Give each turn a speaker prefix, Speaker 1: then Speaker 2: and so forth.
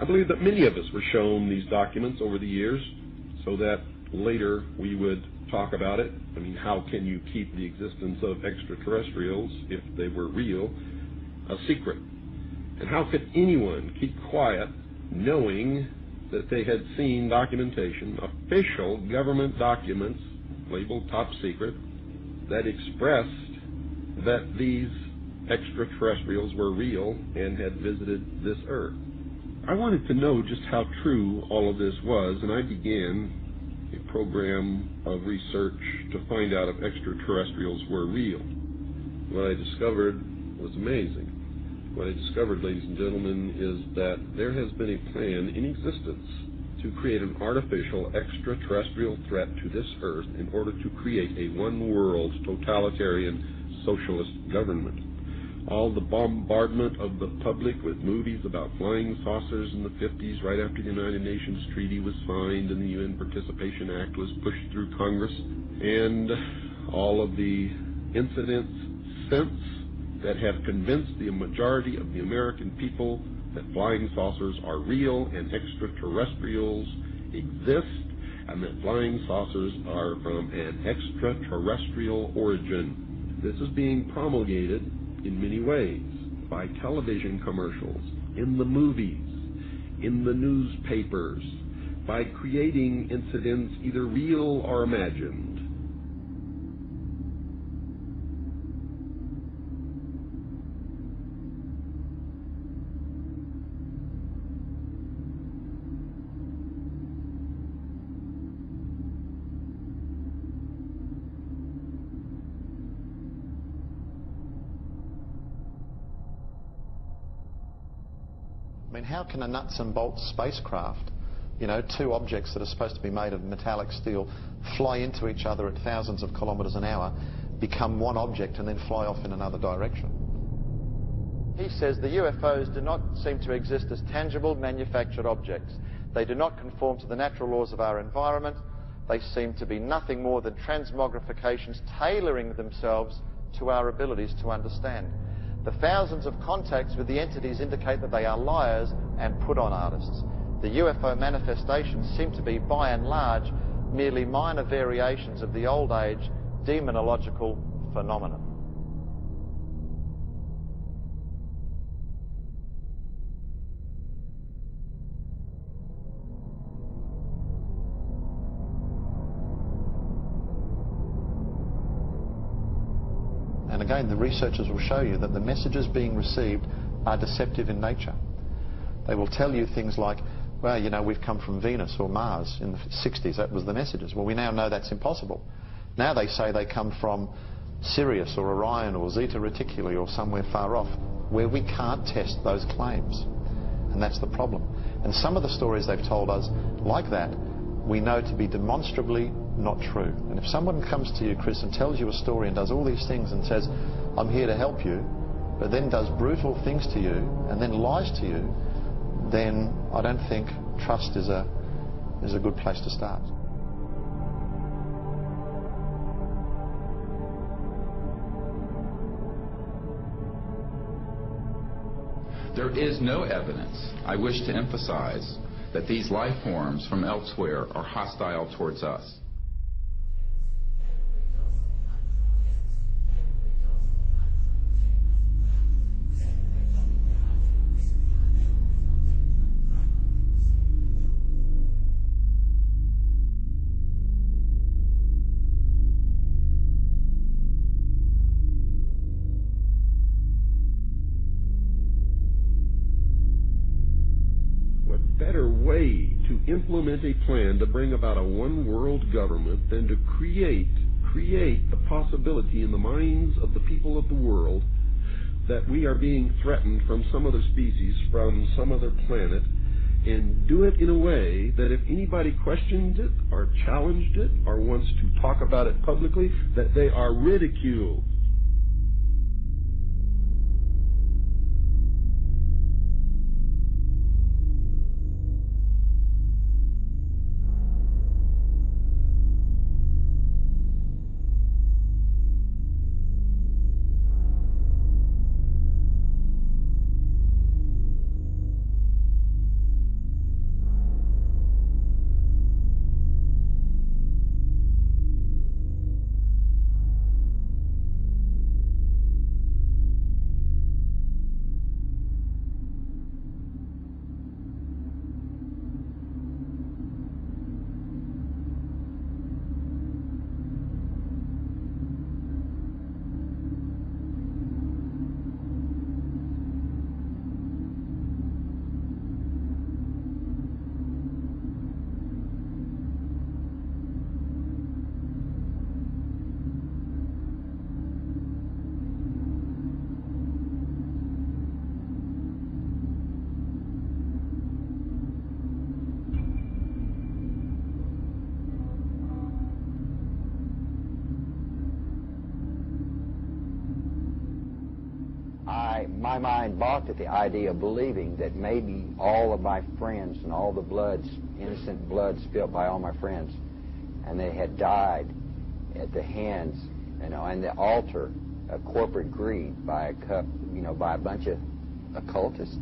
Speaker 1: I believe that many of us were shown these documents over the years so that later we would talk about it. I mean, how can you keep the existence of extraterrestrials, if they were real, a secret? And how could anyone keep quiet knowing that they had seen documentation, official government documents labeled top secret, that expressed that these extraterrestrials were real and had visited this earth. I wanted to know just how true all of this was, and I began a program of research to find out if extraterrestrials were real. What I discovered was amazing. What I discovered, ladies and gentlemen, is that there has been a plan in existence to create an artificial extraterrestrial threat to this earth in order to create a one world totalitarian socialist government. All the bombardment of the public with movies about flying saucers in the 50s, right after the United Nations Treaty was signed and the UN Participation Act was pushed through Congress, and all of the incidents since that have convinced the majority of the American people that flying saucers are real and extraterrestrials exist and that flying saucers are from an extraterrestrial origin. This is being promulgated in many ways by television commercials, in the movies, in the newspapers, by creating incidents either real or imagined
Speaker 2: how can a nuts and bolts spacecraft, you know, two objects that are supposed to be made of metallic steel, fly into each other at thousands of kilometres an hour, become one object and then fly off in another direction?
Speaker 3: He says the UFOs do not seem to exist as tangible manufactured objects. They do not conform to the natural laws of our environment. They seem to be nothing more than transmogrifications tailoring themselves to our abilities to understand. The thousands of contacts with the entities indicate that they are liars and put-on artists. The UFO manifestations seem to be, by and large, merely minor variations of the old age demonological phenomenon.
Speaker 2: Again, the researchers will show you that the messages being received are deceptive in nature. They will tell you things like, well, you know, we've come from Venus or Mars in the 60s. That was the messages. Well, we now know that's impossible. Now they say they come from Sirius or Orion or Zeta Reticuli or somewhere far off, where we can't test those claims. And that's the problem. And some of the stories they've told us, like that, we know to be demonstrably not true. And if someone comes to you, Chris, and tells you a story and does all these things and says, I'm here to help you, but then does brutal things to you and then lies to you, then I don't think trust is a, is a good place to start.
Speaker 4: There is no evidence, I wish to emphasize, that these life forms from elsewhere are hostile towards us.
Speaker 1: Implement a plan to bring about a one world government than to create create the possibility in the minds of the people of the world that we are being threatened from some other species, from some other planet, and do it in a way that if anybody questions it or challenged it or wants to talk about it publicly, that they are ridiculed.
Speaker 5: My mind balked at the idea of believing that maybe all of my friends and all the bloods, innocent blood spilled by all my friends, and they had died at the hands, you know, and the altar of corporate greed by a cup, you know, by a bunch of occultists.